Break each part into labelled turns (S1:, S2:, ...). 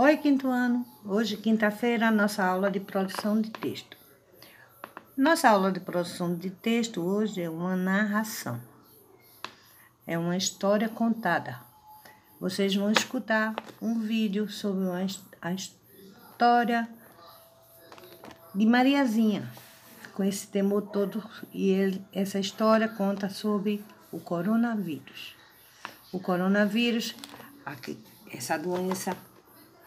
S1: Oi, quinto ano. Hoje, quinta-feira, nossa aula de produção de texto. Nossa aula de produção de texto hoje é uma narração. É uma história contada. Vocês vão escutar um vídeo sobre uma, a história de Mariazinha, com esse temor todo. E ele, essa história conta sobre o coronavírus. O coronavírus, essa doença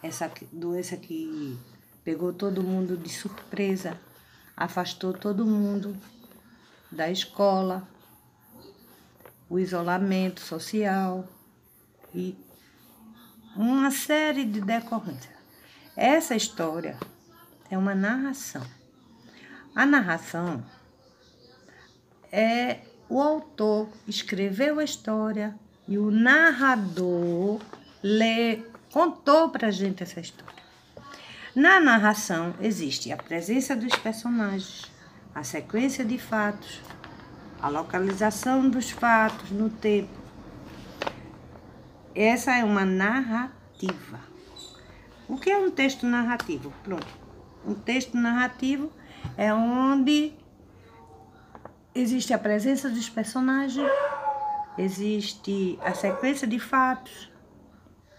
S1: essa doença que pegou todo mundo de surpresa, afastou todo mundo da escola, o isolamento social e uma série de decorrências. Essa história é uma narração. A narração é o autor escreveu a história e o narrador lê contou para a gente essa história. Na narração existe a presença dos personagens, a sequência de fatos, a localização dos fatos no tempo. Essa é uma narrativa. O que é um texto narrativo? Pronto. Um texto narrativo é onde existe a presença dos personagens, existe a sequência de fatos,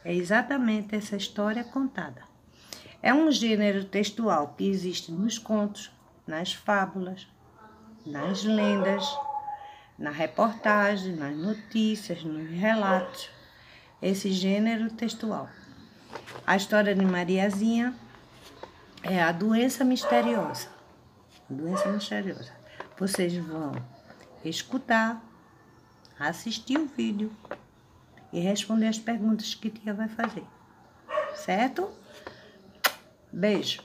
S1: é exatamente essa história contada. É um gênero textual que existe nos contos, nas fábulas, nas lendas, na reportagem, nas notícias, nos relatos. Esse gênero textual. A história de Mariazinha é a doença misteriosa. A doença misteriosa. Vocês vão escutar, assistir o vídeo e responder as perguntas que tia vai fazer. Certo? Beijo.